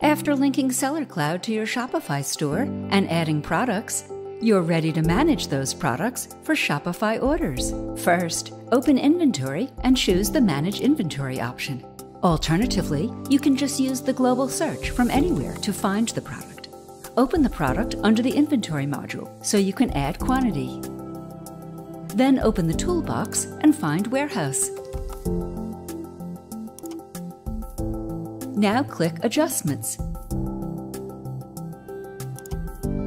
After linking Sellercloud to your Shopify store and adding products, you're ready to manage those products for Shopify orders. First, open Inventory and choose the Manage Inventory option. Alternatively, you can just use the global search from anywhere to find the product. Open the product under the Inventory module so you can add quantity. Then open the toolbox and find Warehouse. Now click Adjustments.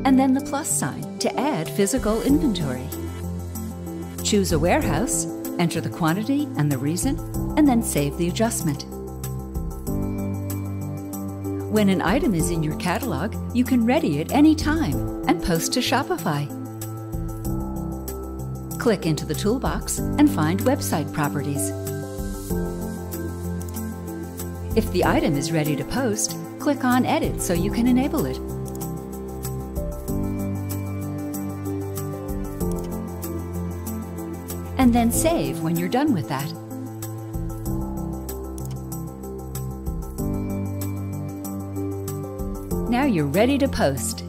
And then the plus sign to add physical inventory. Choose a warehouse, enter the quantity and the reason, and then save the adjustment. When an item is in your catalog, you can ready it any time and post to Shopify. Click into the toolbox and find Website Properties. If the item is ready to post, click on Edit so you can enable it. And then save when you're done with that. Now you're ready to post.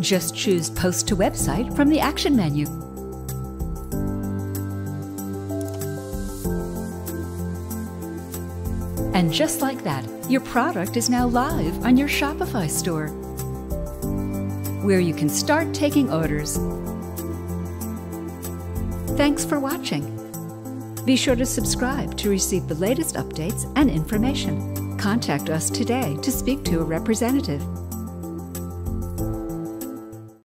Just choose Post to Website from the Action menu. And just like that, your product is now live on your Shopify store, where you can start taking orders. Thanks for watching. Be sure to subscribe to receive the latest updates and information. Contact us today to speak to a representative.